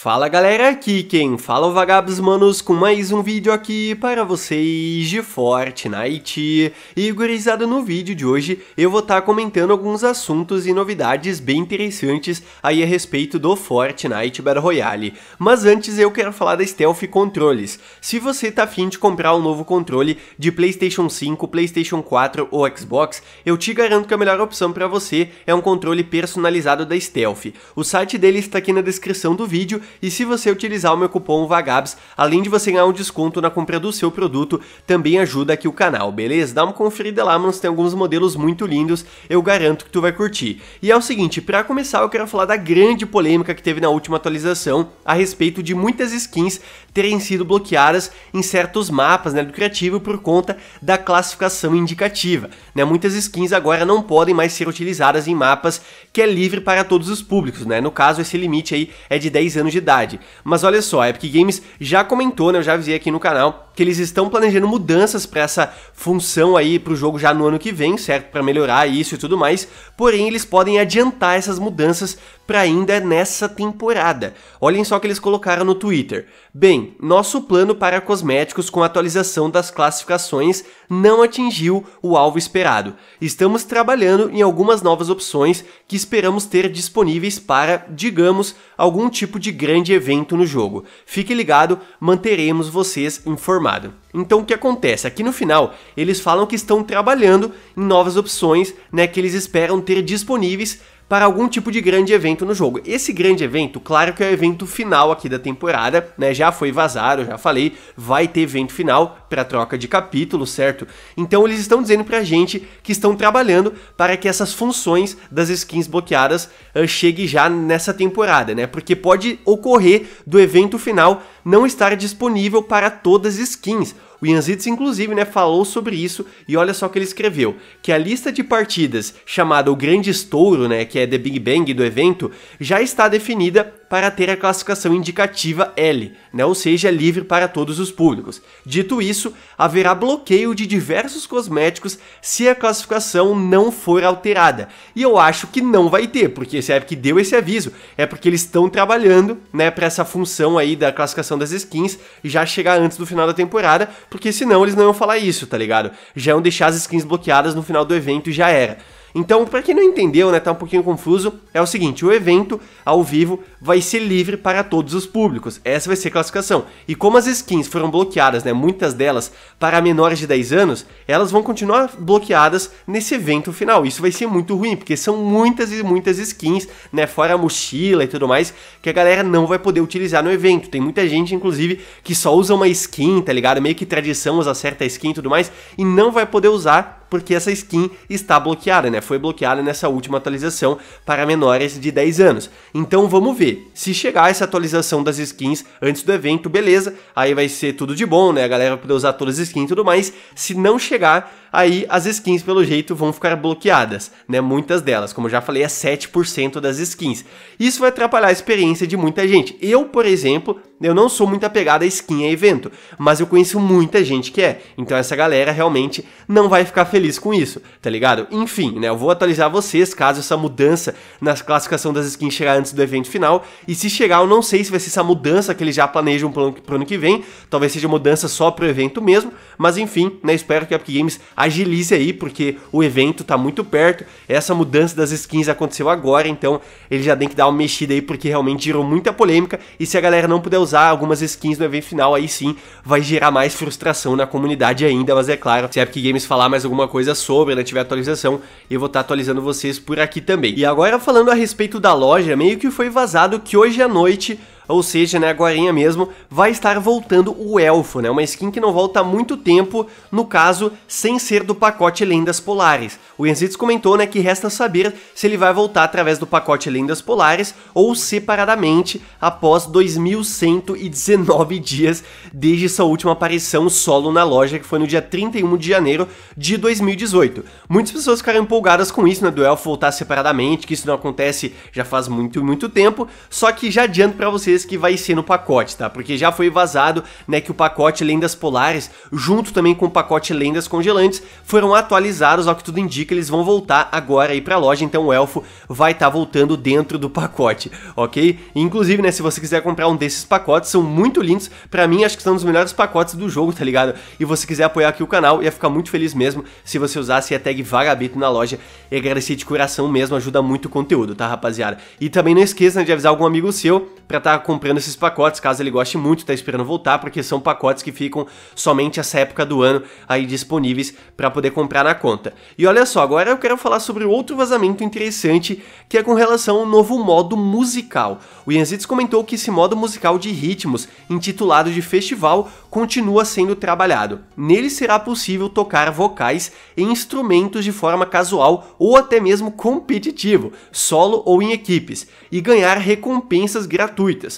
Fala galera, aqui quem fala é o Vagabos Manos com mais um vídeo aqui para vocês de Fortnite. E gurizada, no vídeo de hoje eu vou estar tá comentando alguns assuntos e novidades bem interessantes aí a respeito do Fortnite Battle Royale. Mas antes eu quero falar da Stealth Controles. Se você tá afim de comprar um novo controle de Playstation 5, Playstation 4 ou Xbox, eu te garanto que a melhor opção para você é um controle personalizado da Stealth. O site dele está aqui na descrição do vídeo e se você utilizar o meu cupom VAGABS, além de você ganhar um desconto na compra do seu produto, também ajuda aqui o canal, beleza? Dá uma conferida lá, mas tem alguns modelos muito lindos, eu garanto que tu vai curtir. E é o seguinte, para começar eu quero falar da grande polêmica que teve na última atualização a respeito de muitas skins terem sido bloqueadas em certos mapas né, do criativo por conta da classificação indicativa. Né? Muitas skins agora não podem mais ser utilizadas em mapas que é livre para todos os públicos, né? No caso, esse limite aí é de 10 anos de idade. Mas olha só, a Epic Games já comentou, né? Eu já avisei aqui no canal que eles estão planejando mudanças para essa função aí para o jogo já no ano que vem, certo? Para melhorar isso e tudo mais. Porém, eles podem adiantar essas mudanças para ainda nessa temporada. Olhem só que eles colocaram no Twitter. Bem, nosso plano para cosméticos com atualização das classificações não atingiu o alvo esperado. Estamos trabalhando em algumas novas opções que esperamos ter disponíveis para, digamos, algum tipo de grande evento no jogo. Fique ligado, manteremos vocês informados. Então o que acontece? Aqui no final, eles falam que estão trabalhando em novas opções, né, que eles esperam ter disponíveis para algum tipo de grande evento no jogo. Esse grande evento, claro que é o evento final aqui da temporada, né? Já foi vazado, já falei, vai ter evento final para troca de capítulo, certo? Então eles estão dizendo pra gente que estão trabalhando para que essas funções das skins bloqueadas uh, já nessa temporada, né? Porque pode ocorrer do evento final não estar disponível para todas as skins o Yanzitz, inclusive, né, falou sobre isso e olha só o que ele escreveu: que a lista de partidas chamada o Grande Estouro, né, que é The Big Bang do evento, já está definida para ter a classificação indicativa L, né, ou seja, livre para todos os públicos. Dito isso, haverá bloqueio de diversos cosméticos se a classificação não for alterada. E eu acho que não vai ter, porque se a Epic deu esse aviso, é porque eles estão trabalhando né, para essa função aí da classificação das skins já chegar antes do final da temporada, porque senão eles não iam falar isso, tá ligado? Já iam deixar as skins bloqueadas no final do evento e já era. Então, para quem não entendeu, né, tá um pouquinho confuso, é o seguinte, o evento ao vivo vai ser livre para todos os públicos. Essa vai ser a classificação. E como as skins foram bloqueadas, né, muitas delas para menores de 10 anos, elas vão continuar bloqueadas nesse evento final. Isso vai ser muito ruim, porque são muitas e muitas skins, né, fora a mochila e tudo mais, que a galera não vai poder utilizar no evento. Tem muita gente, inclusive, que só usa uma skin, tá ligado? Meio que tradição usar certa skin e tudo mais, e não vai poder usar porque essa skin está bloqueada, né? Foi bloqueada nessa última atualização para menores de 10 anos. Então vamos ver. Se chegar essa atualização das skins antes do evento, beleza. Aí vai ser tudo de bom, né? A galera vai poder usar todas as skins e tudo mais. Se não chegar, aí as skins pelo jeito vão ficar bloqueadas, né? Muitas delas, como eu já falei, é 7% das skins. Isso vai atrapalhar a experiência de muita gente. Eu, por exemplo, eu não sou muito apegado a skin a evento, mas eu conheço muita gente que é. Então essa galera realmente não vai ficar feliz com isso, tá ligado? Enfim, né? Eu vou atualizar vocês caso essa mudança na classificação das skins chegar antes do evento final. E se chegar, eu não sei se vai ser essa mudança que eles já planejam pro ano, ano que vem. Talvez seja mudança só pro evento mesmo. Mas enfim, né? Espero que a Epic Games agilize aí, porque o evento tá muito perto. Essa mudança das skins aconteceu agora, então ele já tem que dar uma mexida aí, porque realmente gerou muita polêmica. E se a galera não puder usar algumas skins no evento final, aí sim vai gerar mais frustração na comunidade ainda. Mas é claro, se a Epic Games falar mais alguma coisa sobre, né, tiver atualização, eu vou estar tá atualizando vocês por aqui também. E agora falando a respeito da loja, meio que foi vazado que hoje à noite ou seja, né, agora mesmo, vai estar voltando o Elfo, né, uma skin que não volta há muito tempo, no caso, sem ser do pacote Lendas Polares. O Enzitz comentou, né, que resta saber se ele vai voltar através do pacote Lendas Polares ou separadamente após 2119 dias desde sua última aparição solo na loja, que foi no dia 31 de janeiro de 2018. Muitas pessoas ficaram empolgadas com isso, né, do Elfo voltar separadamente, que isso não acontece já faz muito, muito tempo, só que já adianto para vocês certeza que vai ser no pacote, tá? Porque já foi vazado, né, que o pacote Lendas Polares, junto também com o pacote Lendas Congelantes, foram atualizados, ao que tudo indica, eles vão voltar agora aí pra loja, então o elfo vai estar tá voltando dentro do pacote, ok? Inclusive, né, se você quiser comprar um desses pacotes, são muito lindos, pra mim acho que são os melhores pacotes do jogo, tá ligado? E você quiser apoiar aqui o canal, ia ficar muito feliz mesmo se você usasse a tag Vagabito na loja e agradecer de coração mesmo, ajuda muito o conteúdo, tá rapaziada? E também não esqueça né, de avisar algum amigo seu para estar tá comprando esses pacotes, caso ele goste muito, tá esperando voltar, porque são pacotes que ficam somente essa época do ano aí disponíveis para poder comprar na conta. E olha só, agora eu quero falar sobre outro vazamento interessante, que é com relação ao novo modo musical. O Yanzitz comentou que esse modo musical de ritmos, intitulado de Festival, continua sendo trabalhado. Nele será possível tocar vocais e instrumentos de forma casual ou até mesmo competitivo, solo ou em equipes, e ganhar recompensas gratuitas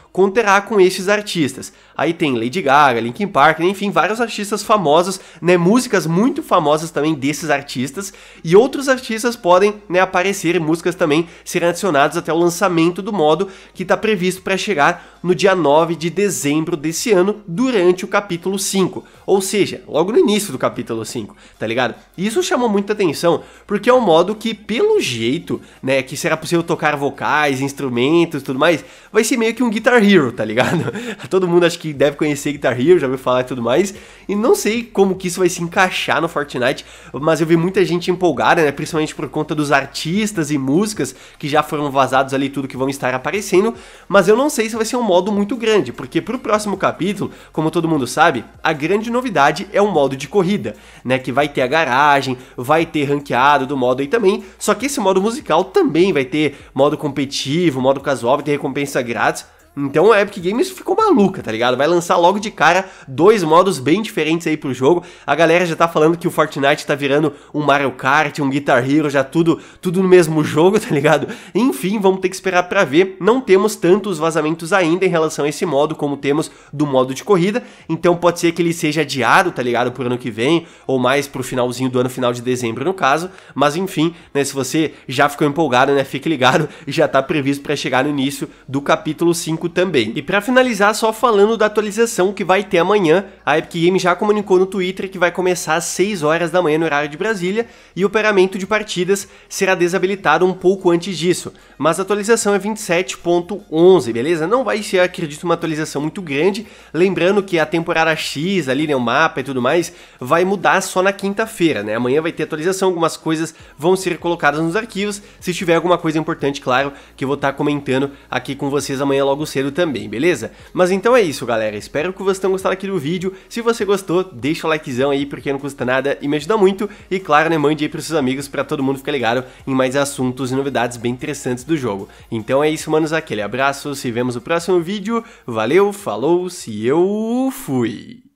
conterá com estes artistas. Aí tem Lady Gaga, Linkin Park, enfim, vários artistas famosos, né, músicas muito famosas também desses artistas, e outros artistas podem, né, aparecer, músicas também serem adicionadas até o lançamento do modo que está previsto para chegar no dia 9 de dezembro desse ano, durante o capítulo 5, ou seja, logo no início do capítulo 5, tá ligado? Isso chamou muita atenção, porque é um modo que, pelo jeito, né, que será possível tocar vocais, instrumentos tudo mais, vai ser meio que um Guitar Hero, tá ligado? Todo mundo acho que deve conhecer Guitar Hero, já ouviu falar e tudo mais. E não sei como que isso vai se encaixar no Fortnite, mas eu vi muita gente empolgada, né? Principalmente por conta dos artistas e músicas que já foram vazados ali, tudo que vão estar aparecendo. Mas eu não sei se vai ser um modo muito grande, porque pro próximo capítulo, como todo mundo sabe, a grande novidade é o modo de corrida, né? Que vai ter a garagem, vai ter ranqueado do modo aí também. Só que esse modo musical também vai ter modo competitivo, modo casual, vai ter recompensa grátis. Então a Epic Games ficou maluca, tá ligado? Vai lançar logo de cara dois modos bem diferentes aí pro jogo. A galera já tá falando que o Fortnite tá virando um Mario Kart, um Guitar Hero, já tudo, tudo no mesmo jogo, tá ligado? Enfim, vamos ter que esperar para ver. Não temos tantos vazamentos ainda em relação a esse modo como temos do modo de corrida. Então pode ser que ele seja adiado, tá ligado? Pro ano que vem, ou mais pro finalzinho do ano, final de dezembro no caso. Mas enfim, né? Se você já ficou empolgado, né? Fique ligado, já tá previsto para chegar no início do capítulo 5 5 também. E para finalizar, só falando da atualização que vai ter amanhã, a Epic Games já comunicou no Twitter que vai começar às 6 horas da manhã no horário de Brasília e o operamento de partidas será desabilitado um pouco antes disso. Mas a atualização é 27.11, beleza? Não vai ser, acredito, uma atualização muito grande, lembrando que a temporada X ali, né, o mapa e tudo mais, vai mudar só na quinta-feira, né? Amanhã vai ter atualização, algumas coisas vão ser colocadas nos arquivos, se tiver alguma coisa importante, claro, que eu vou estar comentando aqui com vocês amanhã logo cedo também, beleza? Mas então é isso, galera. Espero que vocês tenham gostado aqui do vídeo. Se você gostou, deixa o likezão aí, porque não custa nada e me ajuda muito. E claro, né, mande aí pros seus amigos para todo mundo ficar ligado em mais assuntos e novidades bem interessantes do jogo. Então é isso, manos. Aquele abraço, se vemos no próximo vídeo. Valeu, falou, se eu fui!